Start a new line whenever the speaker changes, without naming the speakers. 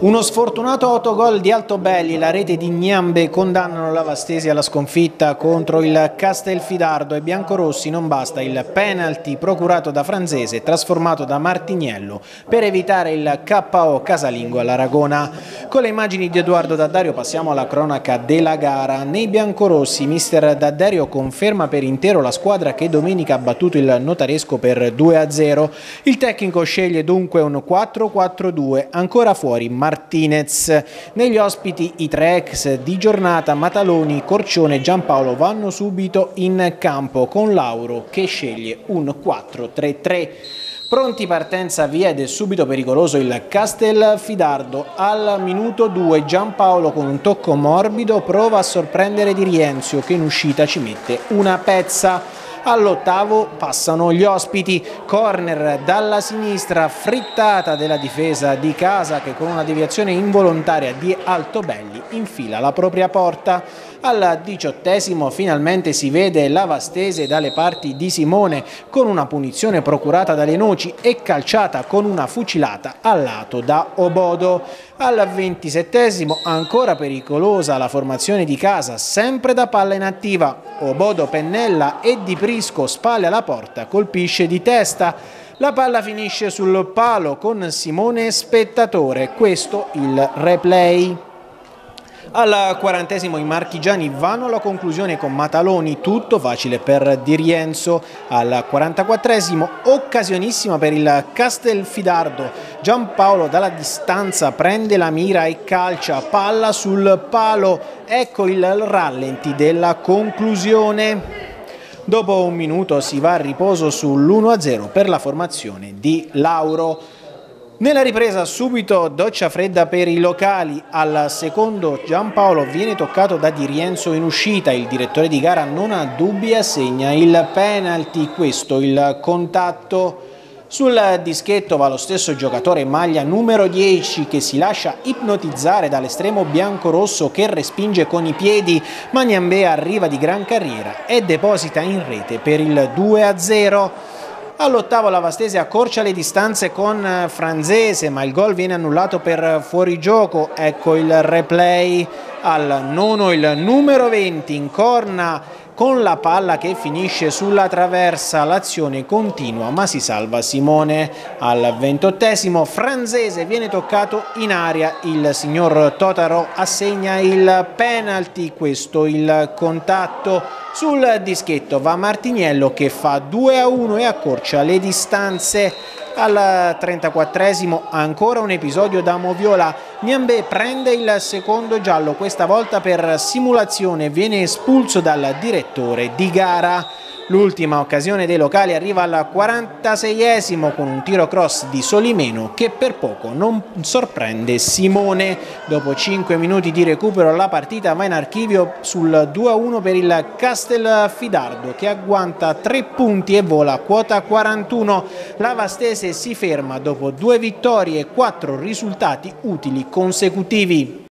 Uno sfortunato autogol di Altobelli, la rete di Gnambe condannano la Vastesi alla sconfitta contro il Castelfidardo e Biancorossi non basta il penalty procurato da Franzese trasformato da Martiniello per evitare il KO casalingo all'Aragona. Con le immagini di Edoardo Daddario passiamo alla cronaca della gara. Nei biancorossi mister Daddario conferma per intero la squadra che domenica ha battuto il notaresco per 2-0. Il tecnico sceglie dunque un 4-4-2 ancora fuori Martiniello Martinez. Negli ospiti i tre ex di giornata Mataloni, Corcione e Giampaolo vanno subito in campo con Lauro che sceglie un 4-3-3. Pronti partenza via ed è subito pericoloso il Castelfidardo. Al minuto 2 Giampaolo con un tocco morbido prova a sorprendere Di Rienzio che in uscita ci mette una pezza. All'ottavo passano gli ospiti, corner dalla sinistra, frittata della difesa di casa che con una deviazione involontaria di Altobelli infila la propria porta. Al diciottesimo finalmente si vede la Vastese dalle parti di Simone con una punizione procurata dalle noci e calciata con una fucilata al lato da Obodo. Al ventisettesimo ancora pericolosa la formazione di casa, sempre da palla inattiva. Obodo pennella e Di Prisco spalle alla porta, colpisce di testa. La palla finisce sul palo con Simone spettatore, questo il replay. Al quarantesimo i marchigiani vanno alla conclusione con Mataloni, tutto facile per Di Rienzo. Al 44esimo occasionissima per il Castelfidardo. Giampaolo dalla distanza prende la mira e calcia, palla sul palo. Ecco il rallenti della conclusione. Dopo un minuto si va a riposo sull'1-0 per la formazione di Lauro. Nella ripresa subito doccia fredda per i locali, al secondo Giampaolo viene toccato da Di Rienzo in uscita, il direttore di gara non ha dubbi e assegna il penalty, questo il contatto. Sul dischetto va lo stesso giocatore maglia numero 10 che si lascia ipnotizzare dall'estremo bianco-rosso che respinge con i piedi, ma Gnambea arriva di gran carriera e deposita in rete per il 2-0. All'ottavo la Vastese accorcia le distanze con eh, Franzese, ma il gol viene annullato per fuorigioco. Ecco il replay al nono, il numero 20 in corna con la palla che finisce sulla traversa, l'azione continua ma si salva Simone. Al ventottesimo Franzese viene toccato in aria, il signor Totaro assegna il penalty, questo il contatto. Sul dischetto. Va Martiniello che fa 2 a 1 e accorcia le distanze. Al 34esimo ancora un episodio da Moviola, Niambe prende il secondo giallo, questa volta per simulazione, viene espulso dal direttore di gara. L'ultima occasione dei locali arriva al 46esimo con un tiro cross di Solimeno che per poco non sorprende Simone. Dopo 5 minuti di recupero la partita va in archivio sul 2-1 per il Castelfidardo che agguanta 3 punti e vola a quota 41. La Vastese si ferma dopo due vittorie e quattro risultati utili consecutivi.